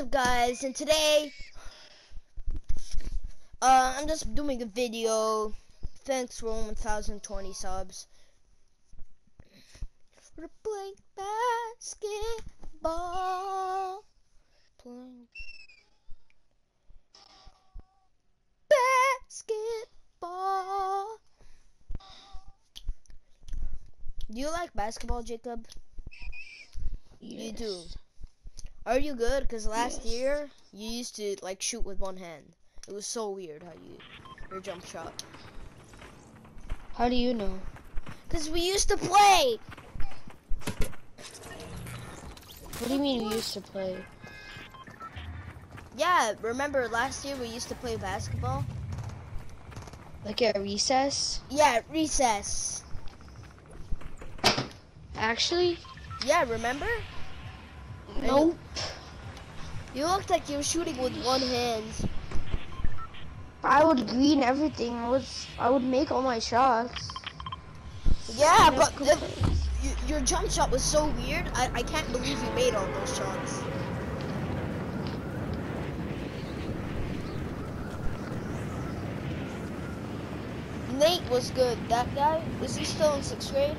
up guys and today uh, I'm just doing a video. Thanks for 1020 subs. We're playing basketball. Playing basketball. Do you like basketball Jacob? Yes. you do are you good? Because last Yes. year you used to like shoot with one hand. It was so weird how you your jump shot. How do you know? Because we used to play. What do you mean we used to play? Yeah, remember last year we used to play basketball? Like at recess? Yeah, recess. Actually? Yeah, remember? Nope. You looked like you were shooting with one hand. I would green everything. I was I would make all my shots. Yeah, but the, your jump shot was so weird. I, I can't believe you made all those shots. Nate was good. That guy, is he still in sixth grade?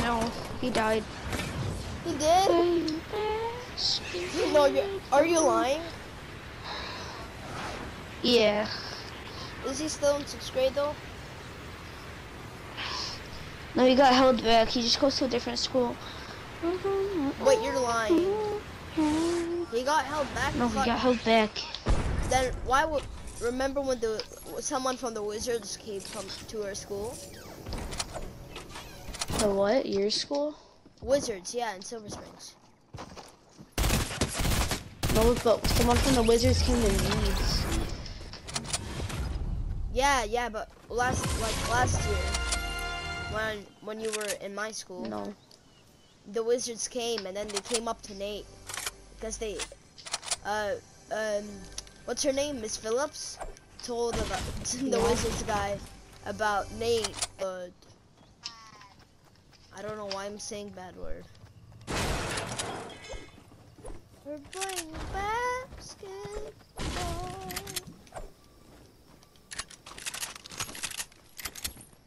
No, he died. He did? No, you are you lying? Yeah. Is he still in sixth grade though? No, he got held back. He just goes to a different school. Wait, you're lying. He got held back. No, he got held back. Then why would remember when the someone from the Wizards came from to our school? The what? Your school? Wizards, yeah, in Silver Springs. No, but someone from the Wizards came to Leeds. Yeah, yeah, but last like last year when when you were in my school, No. the Wizards came and then they came up to Nate because they uh um what's her name Miss Phillips told about the Yeah. Wizards guy about Nate. Uh, I don't know why I'm saying bad word. We're playing basketball.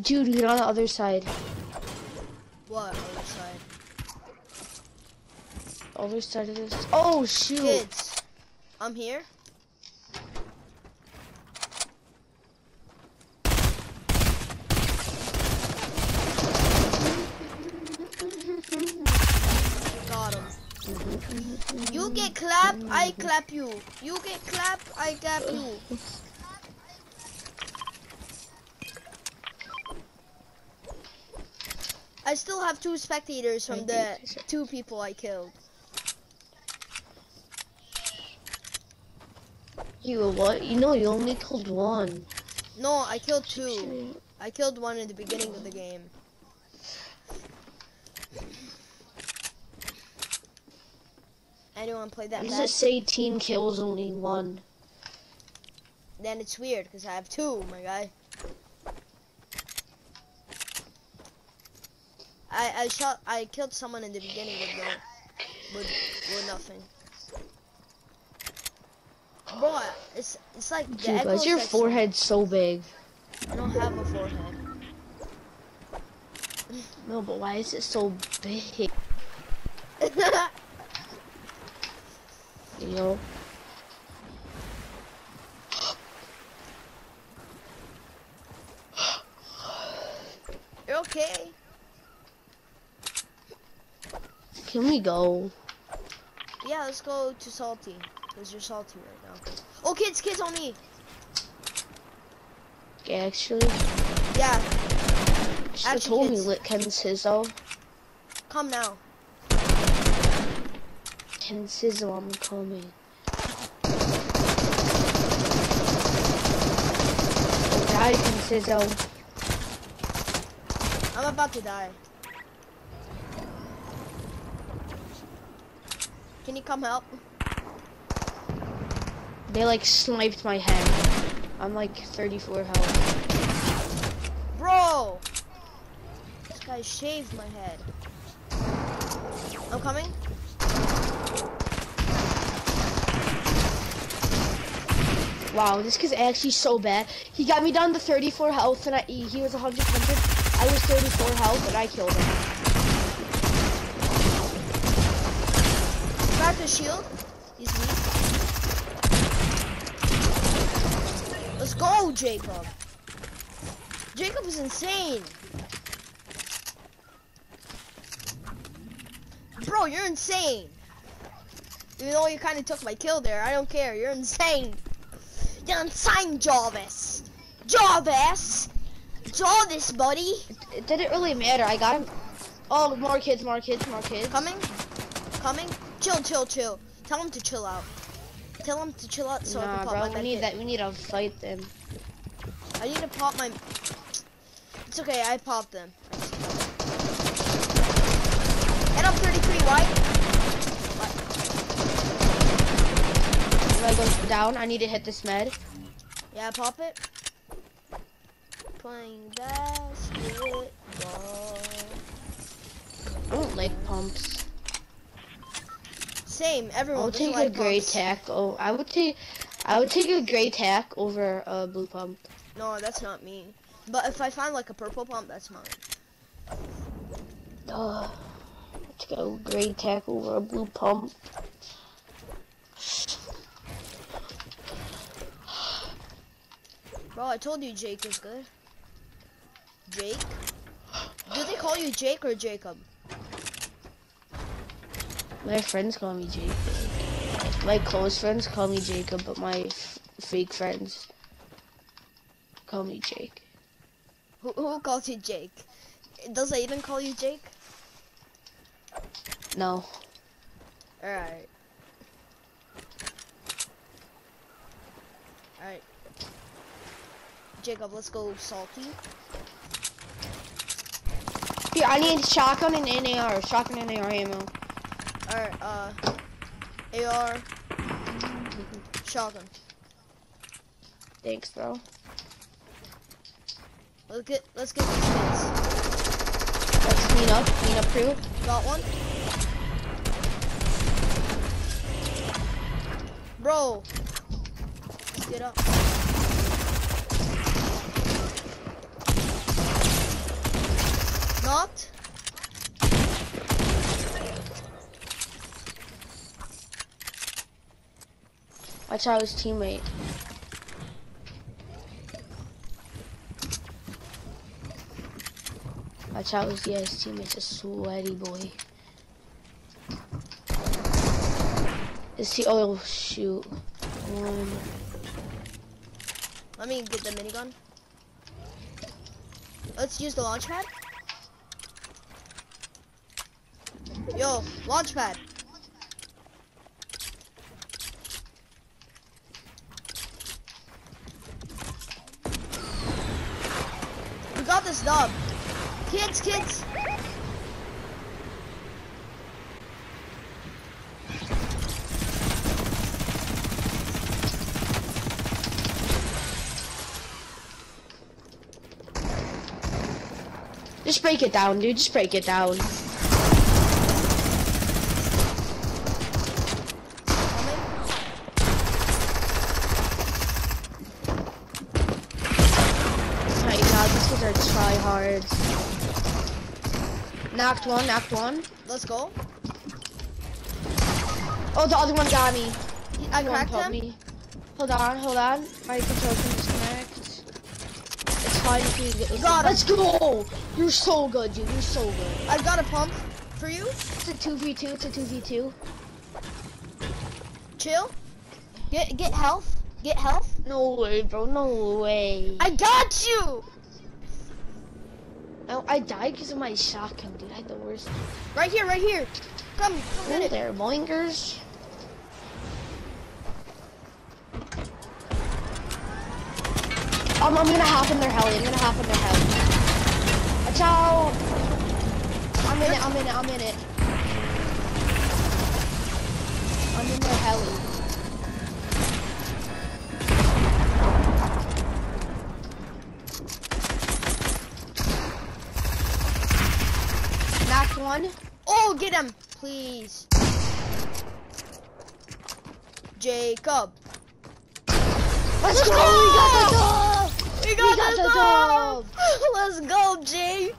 Dude, get on the other side. What other side? Other side of this. Oh shoot! Kids, I'm here. Got him. You get clap, I clap you. You get clap, I clap you. I still have two spectators from the two people I killed. You what? You know, you only killed one. No, I killed two. I killed one in the beginning of the game. Anyone play that does it say team kills only one? Then it's weird because I have two, my guy. I I shot I killed someone in the beginning with no with with nothing. Bro, it's it's like the Dude, why's your is forehead so big? I don't have a forehead. No, but why is it so big? You're okay. Can we go? Yeah, let's go to Salty. Because you're salty right now. Oh, kids, kids on me. Actually, Yeah, she Actually, told me kids. lit Ken Sizzle. come now. Ken Sizzle, I'm coming. Die, Ken Sizzle. I'm about to die. Can you come help? They like sniped my head. I'm like 34 health. Bro! This guy shaved my head. I'm coming. Wow, this kid's actually so bad. He got me down to 34 health, and I, he was 100, 100. I was 34 health, and I killed him. Crack the shield. He's. Let's go, Jacob. Jacob is insane. Bro, you're insane. Even though you kind of took my kill there, I don't care. You're insane. You're insane, Jarvis. Jarvis. Jarvis, buddy. It didn't really matter. I got him. Oh, more kids, more kids, more kids. Coming. Coming. Chill, chill, chill. Tell him to chill out. Tell him to chill out so I nah, can pop bro, my we need that. We need to fight them. I need to pop my. It's okay, I popped them. Head up 33 white. I go down, I need to hit this med. Yeah, pop it. Playing basketball. I don't like pumps. Same, everyone doesn't take like a gray pumps. tack. Oh, I would take. I would take a gray tack over a blue pump. No, that's not me. But if I find like a purple pump, that's mine. Ugh. Take a gray tack over a blue pump. Bro, I told you Jake is good. Jake? Do they call you Jake or Jacob? My friends call me Jake. My close friends call me Jacob, but my fake friends call me Jake. Who, who calls you Jake? Does Aiden call you Jake? No. Alright. Alright. Jacob, let's go salty. Here, I need shotgun and NAR. Shotgun and NAR ammo. Alright, uh, AR, shotgun. Thanks, bro. Let's get, let's get these kids. Let's clean up. Clean up crew. Got one. Bro. Let's get up. Knocked. Watch out his teammate. Watch out his, yeah, his teammate's a sweaty boy. Is he, oh shoot. One. Let me get the minigun. Let's use the launch pad. Yo, launch pad. We got this. Kids, kids. Just break it down, dude. Just break it down. Coming. My god, these kids are tryhards. Knocked one, knocked one. Let's go. Oh, the other one got me. I cracked him. me. Hold on, hold on. My control can disconnect. It's fine if you get. Got. Let's go! You're so good, dude. You're so good. I've got a pump for you. It's a 2v2, it's a 2v2. Chill. Get get health. Get health. No way, bro. No way. I got you. I, I died because of my shotgun, dude. I had the worst. Right here, right here. Come, come it. there, boingers. Um, I'm gonna hop in their heli. I'm gonna hop in their heli. Watch out! I'm in it. I'm in it. I'm in it. I'm in their heli. please. Jacob. Let's, go! go! We got the dog! We got, we got the, the dog! dog! Let's go, Jake!